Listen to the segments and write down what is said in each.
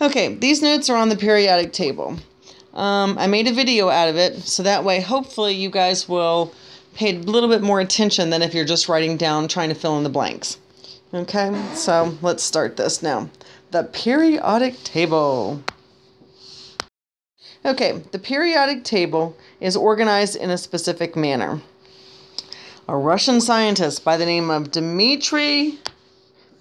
Okay, these notes are on the periodic table. Um, I made a video out of it, so that way hopefully you guys will pay a little bit more attention than if you're just writing down trying to fill in the blanks. Okay, so let's start this now. The periodic table. Okay, the periodic table is organized in a specific manner. A Russian scientist by the name of Dmitry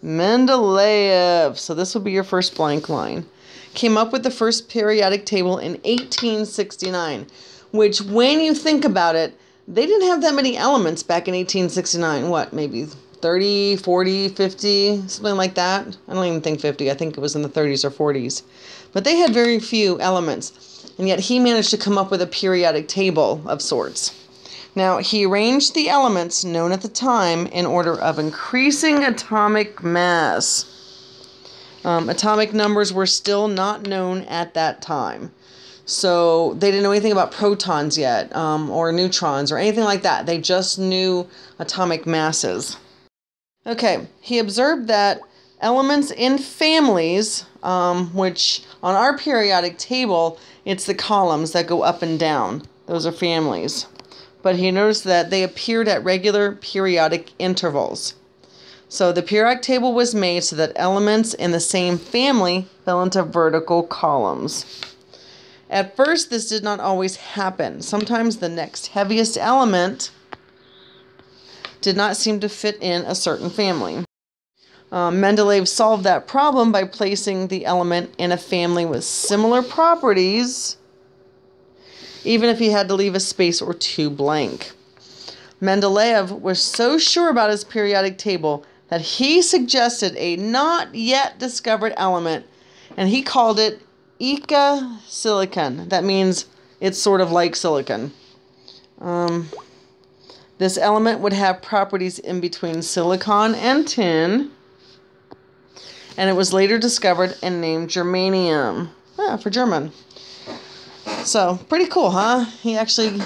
Mendeleev, so this will be your first blank line, came up with the first periodic table in 1869, which, when you think about it, they didn't have that many elements back in 1869. What, maybe 30, 40, 50, something like that? I don't even think 50. I think it was in the 30s or 40s. But they had very few elements, and yet he managed to come up with a periodic table of sorts. Now, he arranged the elements known at the time in order of increasing atomic mass. Um, atomic numbers were still not known at that time. So they didn't know anything about protons yet, um, or neutrons, or anything like that. They just knew atomic masses. Okay, he observed that elements in families, um, which on our periodic table, it's the columns that go up and down. Those are families but he noticed that they appeared at regular periodic intervals. So the periodic table was made so that elements in the same family fell into vertical columns. At first, this did not always happen. Sometimes the next heaviest element did not seem to fit in a certain family. Um, Mendeleev solved that problem by placing the element in a family with similar properties even if he had to leave a space or two blank. Mendeleev was so sure about his periodic table that he suggested a not yet discovered element and he called it Eka silicon. That means it's sort of like silicon. Um, this element would have properties in between silicon and tin, and it was later discovered and named germanium. Yeah, for German. So, pretty cool, huh? He actually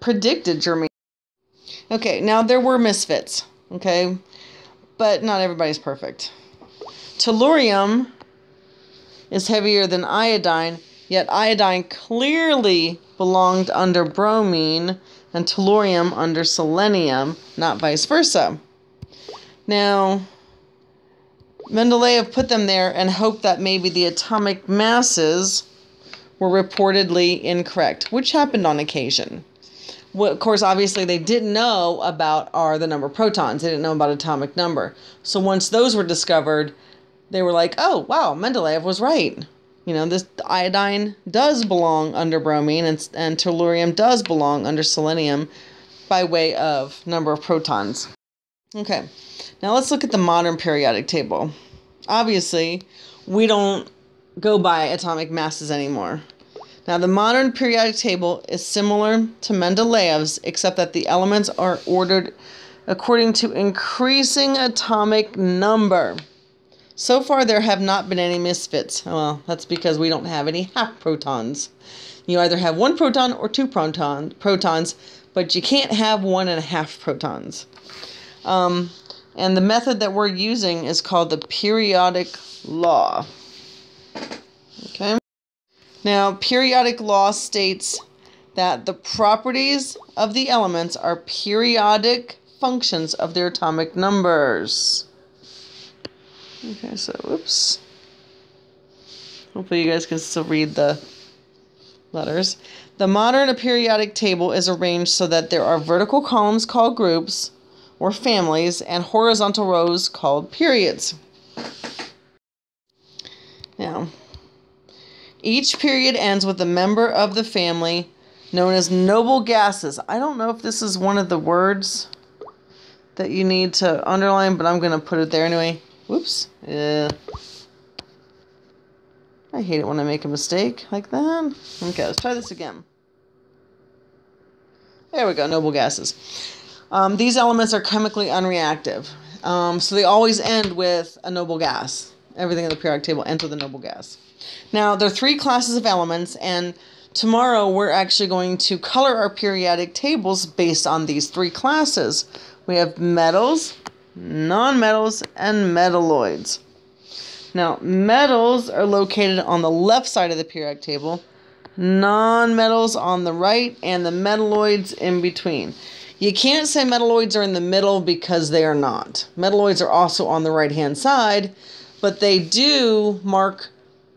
predicted germanium. Okay, now there were misfits, okay? But not everybody's perfect. Tellurium is heavier than iodine, yet iodine clearly belonged under bromine and tellurium under selenium, not vice versa. Now, Mendeleev put them there and hoped that maybe the atomic masses were reportedly incorrect, which happened on occasion. Of course, obviously, they didn't know about are the number of protons. They didn't know about atomic number. So once those were discovered, they were like, "Oh, wow, Mendeleev was right. You know, this iodine does belong under bromine, and, and tellurium does belong under selenium, by way of number of protons." Okay, now let's look at the modern periodic table. Obviously, we don't go by atomic masses anymore. Now, the modern periodic table is similar to Mendeleev's, except that the elements are ordered according to increasing atomic number. So far, there have not been any misfits. Well, that's because we don't have any half protons. You either have one proton or two proton, protons, but you can't have one and a half protons. Um, and the method that we're using is called the periodic law. Okay. Now, periodic law states that the properties of the elements are periodic functions of their atomic numbers. Okay, so whoops. Hopefully, you guys can still read the letters. The modern periodic table is arranged so that there are vertical columns called groups or families and horizontal rows called periods. Now, each period ends with a member of the family known as noble gases. I don't know if this is one of the words that you need to underline, but I'm going to put it there anyway. Whoops. Yeah. I hate it when I make a mistake like that. Okay, let's try this again. There we go, noble gases. Um, these elements are chemically unreactive. Um, so they always end with a noble gas. Everything in the periodic table ends with a noble gas. Now, there are three classes of elements, and tomorrow we're actually going to color our periodic tables based on these three classes. We have metals, nonmetals, and metalloids. Now, metals are located on the left side of the periodic table, non-metals on the right, and the metalloids in between. You can't say metalloids are in the middle because they are not. Metalloids are also on the right-hand side, but they do mark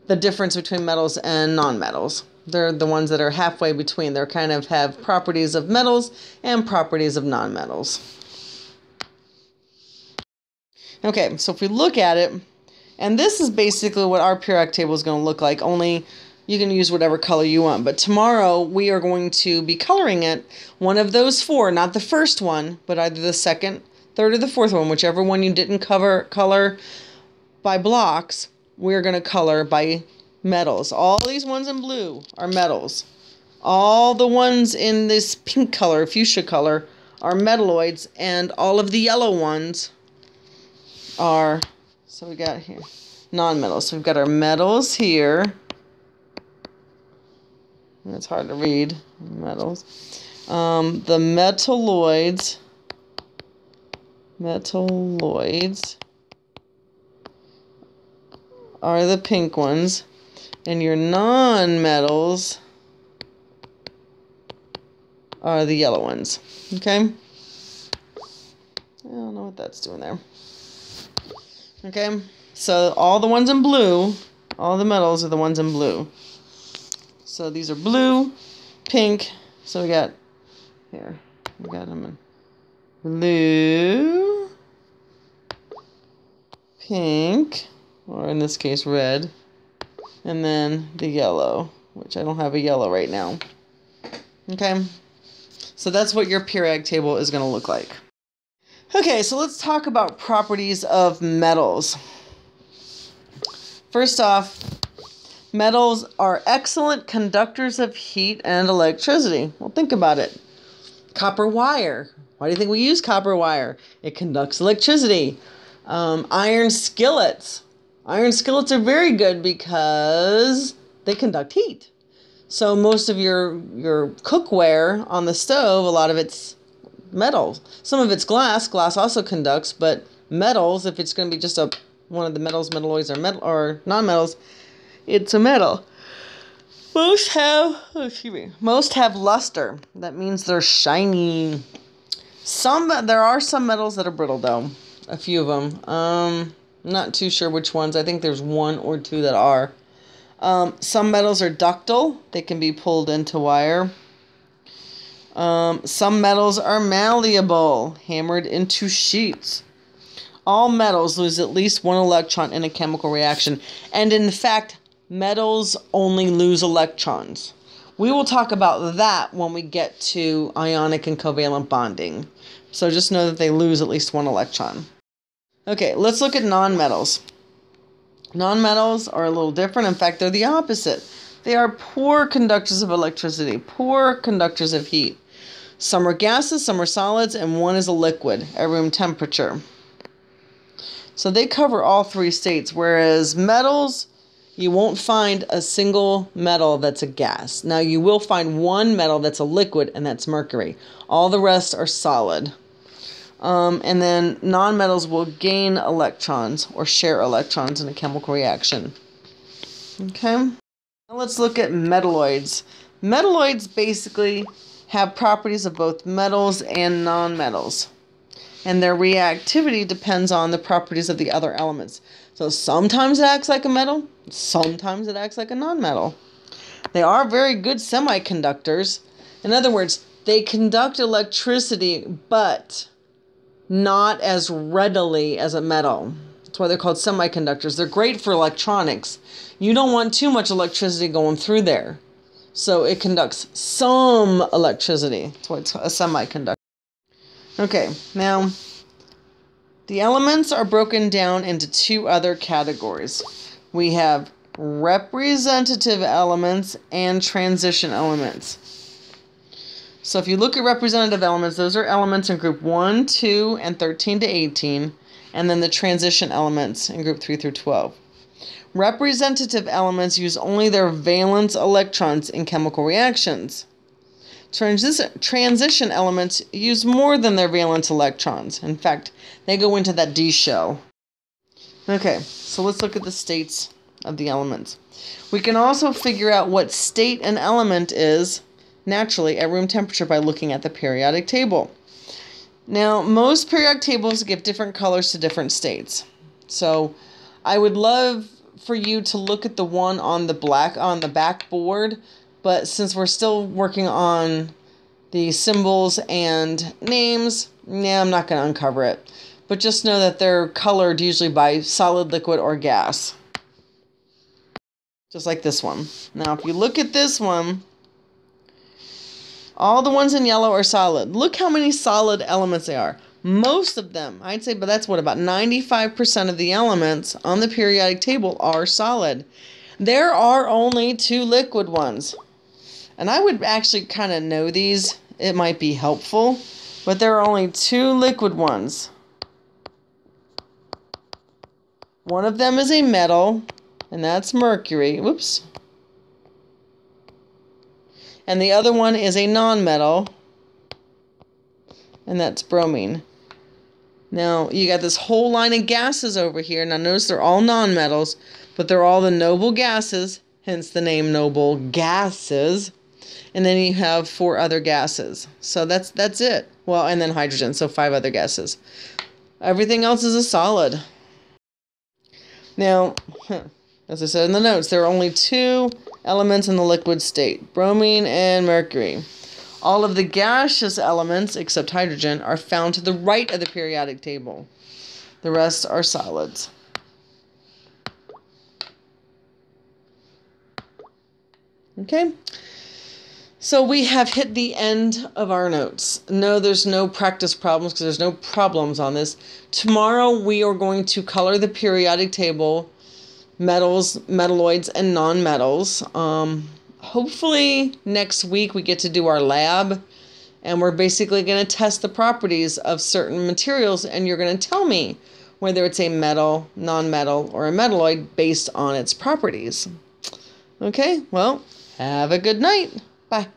the difference between metals and non-metals. They're the ones that are halfway between. They're kind of have properties of metals and properties of non-metals. Okay, so if we look at it, and this is basically what our periodic table is going to look like, only you can use whatever color you want. But tomorrow we are going to be coloring it one of those four, not the first one, but either the second, third, or the fourth one, whichever one you didn't cover color by blocks, we're going to color by metals. All these ones in blue are metals. All the ones in this pink color, fuchsia color, are metalloids, and all of the yellow ones are, so we got here, non-metals. So we've got our metals here. It's hard to read. Metals. Um, the metalloids. Metalloids are the pink ones. And your non-metals are the yellow ones. Okay? I don't know what that's doing there. Okay? So all the ones in blue, all the metals are the ones in blue. So these are blue, pink. So we got here. We got them in blue, pink, or in this case red, and then the yellow, which I don't have a yellow right now. Okay. So that's what your periodic table is going to look like. Okay, so let's talk about properties of metals. First off, Metals are excellent conductors of heat and electricity. Well, think about it. Copper wire. Why do you think we use copper wire? It conducts electricity. Um, iron skillets. Iron skillets are very good because they conduct heat. So most of your your cookware on the stove, a lot of it's metal. Some of it's glass. Glass also conducts, but metals, if it's going to be just a one of the metals, metalloids, or metal or non-metals, it's a metal. Most have, oh, excuse me, most have luster. That means they're shiny. Some, there are some metals that are brittle though. A few of them. Um, not too sure which ones. I think there's one or two that are. Um, some metals are ductile. They can be pulled into wire. Um, some metals are malleable, hammered into sheets. All metals lose at least one electron in a chemical reaction. And in fact, metals only lose electrons. We will talk about that when we get to ionic and covalent bonding. So just know that they lose at least one electron. Okay, let's look at nonmetals. Nonmetals are a little different. In fact, they're the opposite. They are poor conductors of electricity, poor conductors of heat. Some are gases, some are solids, and one is a liquid at room temperature. So they cover all three states, whereas metals you won't find a single metal that's a gas. Now, you will find one metal that's a liquid, and that's mercury. All the rest are solid. Um, and then nonmetals will gain electrons or share electrons in a chemical reaction. Okay, now let's look at metalloids. Metalloids basically have properties of both metals and nonmetals and their reactivity depends on the properties of the other elements. So sometimes it acts like a metal, sometimes it acts like a nonmetal. They are very good semiconductors. In other words, they conduct electricity, but not as readily as a metal. That's why they're called semiconductors. They're great for electronics. You don't want too much electricity going through there. So it conducts some electricity. That's why it's a semiconductor. Okay, now the elements are broken down into two other categories. We have representative elements and transition elements. So if you look at representative elements, those are elements in group 1, 2, and 13 to 18, and then the transition elements in group 3 through 12. Representative elements use only their valence electrons in chemical reactions. Transi- transition elements use more than their valence electrons. In fact, they go into that D shell. Okay, so let's look at the states of the elements. We can also figure out what state an element is naturally at room temperature by looking at the periodic table. Now, most periodic tables give different colors to different states. So, I would love for you to look at the one on the black on the backboard, but since we're still working on the symbols and names, yeah, I'm not going to uncover it. But just know that they're colored usually by solid, liquid, or gas. Just like this one. Now, if you look at this one, all the ones in yellow are solid. Look how many solid elements they are. Most of them, I'd say, but that's what about 95% of the elements on the periodic table are solid. There are only two liquid ones. And I would actually kind of know these. It might be helpful. But there are only two liquid ones. One of them is a metal, and that's mercury. Whoops. And the other one is a non-metal, and that's bromine. Now, you got this whole line of gases over here. Now, notice they're all nonmetals, but they're all the noble gases, hence the name noble gases. And then you have four other gases. So that's that's it. Well, and then hydrogen, so five other gases. Everything else is a solid. Now, as I said in the notes, there are only two elements in the liquid state bromine and mercury. All of the gaseous elements, except hydrogen, are found to the right of the periodic table. The rest are solids. Okay? So we have hit the end of our notes. No, there's no practice problems because there's no problems on this. Tomorrow we are going to color the periodic table, metals, metalloids, and non-metals. Um, hopefully next week we get to do our lab and we're basically going to test the properties of certain materials and you're going to tell me whether it's a metal, non-metal, or a metalloid based on its properties. Okay, well, have a good night. Bye.